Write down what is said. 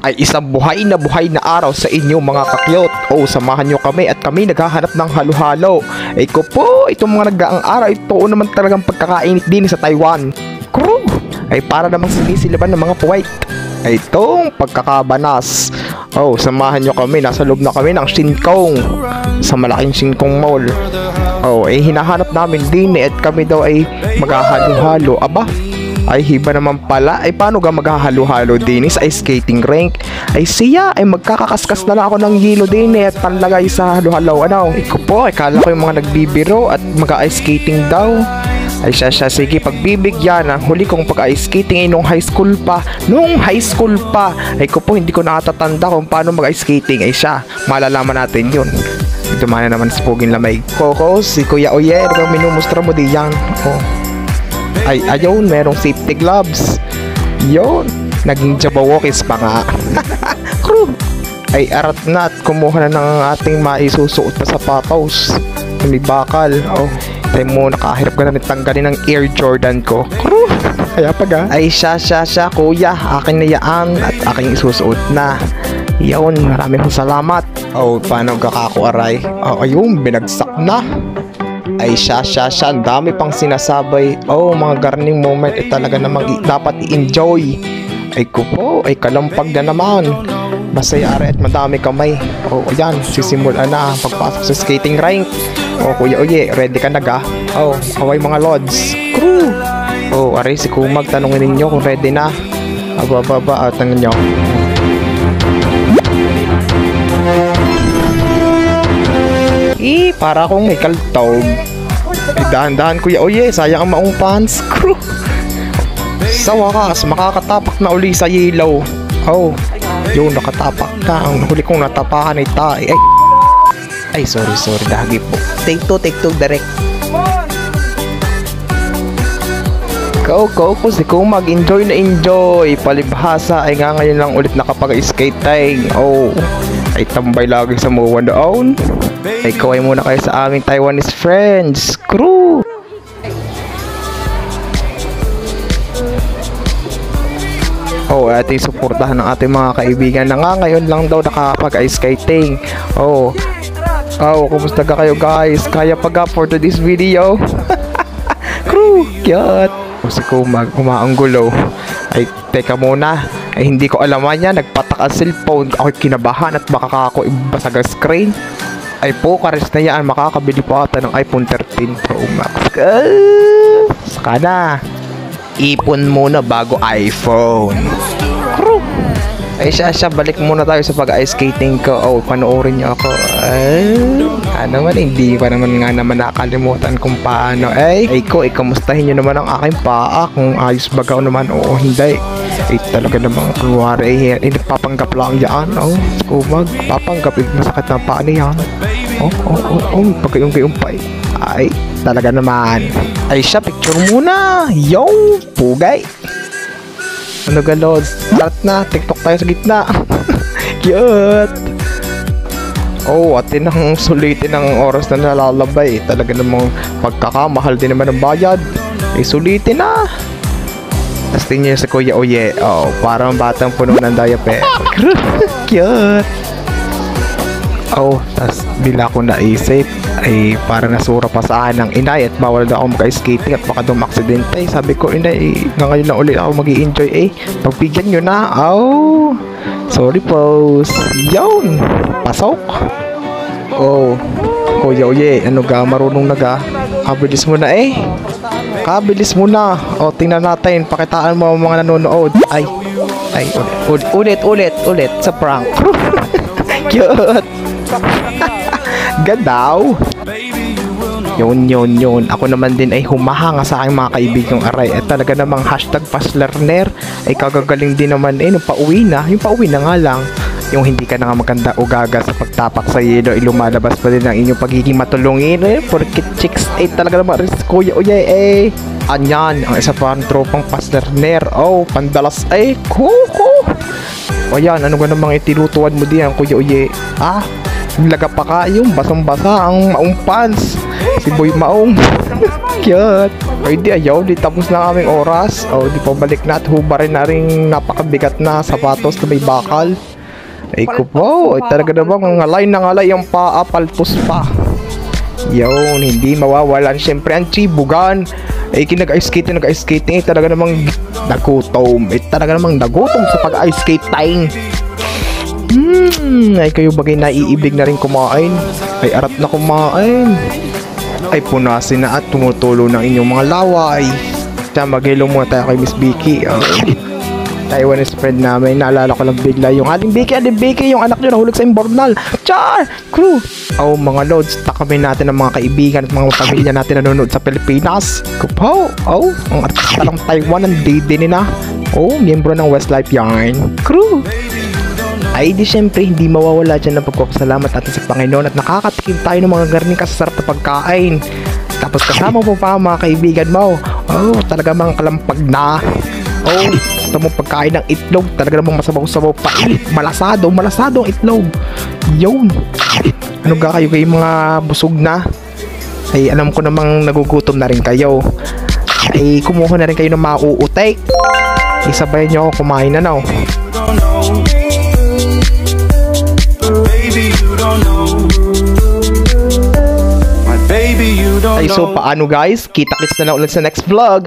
ay isang buhay na buhay na araw sa inyo mga kakyot. O samahan nyo kami at kami naghahanap ng halo-halo. Ay ko po, itong mga nagdaang araw, ito naman talagang pagkakainit din sa Taiwan. Crew! Ay para namang sinisilaban ng mga puwait. Ay itong pagkakabanas. Oh, samahan nyo kami. Nasa loob na kami ng Shinkong. Sa malaking Shinkong Mall. Oh, eh hinahanap namin din eh, at kami daw ay maghahalo-halo. Aba, ay hiba naman pala. Ay paano ga maghahalo-halo din sa ice skating rink? Ay siya, ay magkakakaskas na lang ako ng yelo din eh, at panlagay sa halo-halo. Ano? Iko po, ay kala ko yung mga nagbibiro at mag-ice skating daw. Ay siya siya, sige, pagbibigyan ang huli kong pag-ice skating ay nung high school pa. Nung high school pa. Ay ko po, hindi ko nakatatanda kung paano mag-ice skating. Ay siya, malalaman natin yun. Dumana naman sa puging lamay. Coco, si Kuya Oyer, kung minumustra mo di yan. Oh. Ay, ayun, merong safety gloves. Yun, naging jabawokis pa nga. Crew! Ay, arat na at kumuha na ng ating maisusuot na sapatos. May bakal. Oh, tayo mo, nakahirap ka na tanggalin ng Air Jordan ko. Crew! Kaya pag ah. Ay, siya, siya, siya, kuya. Akin na yaan at aking isusuot na. Yun, maraming salamat. Oh, paano kakakuaray? Oh, ayun, binagsak na. Ay, siya, siya, siya. Dami pang sinasabay. Oh, mga gardening moment. Eh, talaga namang dapat i-enjoy. Ay, ko po. Ay, kalampag na naman. Masaya are at madami kamay. Oh, ayan. Sisimulan na pagpasok sa skating rink. Oh, kuya, oye. Ready ka na ga? Oh, kaway mga lods. Crew! Oh, aray, si Kumag. Tanungin ninyo kung ready na. Aba, aba, aba. At tanongin nyo. Para akong may kaltog. Dahan-dahan kuya. Oh yeah, sayang ang maong pants. Crew. Sa wakas, makakatapak na uli sa yellow. Oh, yun, nakatapak ka. Ang huli kong natapakan ay tae. Ay, ay sorry, sorry. Dahagi po. Take two, take two, direct. Go, go, ko si kung mag-enjoy na enjoy. Palibhasa ay nga ngayon lang ulit nakapag-skating. Oh, ay tambay lagi sa muwan doon. Ay kaway muna kayo sa aming Taiwanese friends. Crew! Oh, ating suportahan ng ating mga kaibigan na nga ngayon lang daw nakakapag-ice skating. Oh, Oh, kumusta ka kayo guys? Kaya pa for today's video? Crew, cute! O si Kumag, umaanggulo. Ay, teka muna. Ay, hindi ko alam yan. Nagpatak ang cellphone. Ako'y kinabahan at baka ako ibasag ang screen. Ay po, kares na yan. Makakabili po ata ng iPhone 13 Pro Max. Ah, Saka na. Ipon muna bago iPhone. Crew! Ay siya, siya, balik muna tayo sa pag-ice skating ko. Oh, panoorin niyo ako. Ay, ano man, hindi pa naman nga naman nakalimutan kung paano. Ay, ay ko, eh, kamustahin niyo naman ang aking paa. Kung ayos bagaw naman, oo, hindi. Ay, talaga namang kunwari, eh, eh, papanggap lang yan. Oh, kumag, papanggap, eh, masakit ang paa niyan. Oh, oh, oh, oh, pagkayong-kayong pa eh. Ay, talaga naman. Ay siya, picture muna. Yo, pugay. Ano ga, Lods? Start na. TikTok tayo sa gitna. Cute! Oh, at ang sulitin ng oras na nalalabay. Talaga namang pagkakamahal din naman ng bayad. Eh, sulitin na. Tapos tingnan niyo sa Kuya Oye. Oh, parang batang puno ng diaper. Cute! Oh, tas bila ko naisip ay para nasura pa sa akin ng inay at bawal daw ako mag-skating at baka daw aksidente. Sabi ko, inay, nga ngayon na ulit ako mag enjoy eh. Pagbigyan nyo na. Oh, sorry po. Yun, pasok. Oh, kuya uye, ano ga, marunong na ga. Kabilis mo na eh. Kabilis mo na. O, tingnan natin. Pakitaan mo ang mga nanonood. Ay, ay, ulit, ulit, ulit, ulit sa prank. Cute. Gadaw. Yun, yun, yun. Ako naman din ay humahanga sa aking mga kaibigang aray. At talaga namang hashtag paslerner ay kagagaling din naman eh. Nung pauwi na, yung pauwi na nga lang. Yung hindi ka na nga maganda o gaga sa pagtapak sa yelo, ay lumalabas pa din ang inyong pagiging matulungin eh. Porkit chicks eh talaga naman rin kuya uye eh. Anyan, ang isa pa ang tropang paslerner. Oh, pandalas eh. Kuko. O yan, ano ba namang itinutuan mo diyan, kuya uye? Ah, laga pa ka yung basang-basa ang maong pants. Si Boy Maong. Cute. Ay di ayaw, di tapos na aming oras. O di pa balik na at hubarin na rin napakabigat na sapatos na may bakal. Ay ko po, ay talaga namang ngalay na ngalay ang paa, paltos pa. Yun, hindi mawawalan syempre ang chibugan. Ay kinag-ice skating, nag-ice skating, ay talaga namang nagutom. Ay talaga namang nagutom sa pag-ice skating. Hmm, ay kayo bagay naiibig na rin kumain. Ay arat na kumain. Ay punasin na at tumutulo ng inyong mga laway. Kaya maghilo muna tayo kay Miss Vicky. Oh. Taiwanese friend namin, naalala ko lang bigla yung aling Vicky, aling Vicky, yung anak nyo nahulog sa imbornal. Char! Crew! Oh, mga lods, takamin natin ng mga kaibigan at mga pamilya natin nanonood sa Pilipinas. Kupaw! Oh, ang artista ng Taiwan ang dede nila. Oh, miyembro ng Westlife Yarn. Crew! Ay di syempre hindi mawawala dyan ang pagpapasalamat natin sa Panginoon at nakakatikim tayo ng mga garning kasasarap na pagkain. Tapos kasama mo pa mga kaibigan mo. Oh, talaga mga kalampag na. Oh, ito mo pagkain ng itlog. Talaga namang masabaw-sabaw pa. Eh, malasado, malasado ang itlog. Yun. Ano ga kayo kayo mga busog na? Ay, alam ko namang nagugutom na rin kayo. Ay, kumuha na rin kayo ng mauutek. Isabayan nyo ako kumain na now. Paano guys? Kita-kits na na ulit sa next vlog.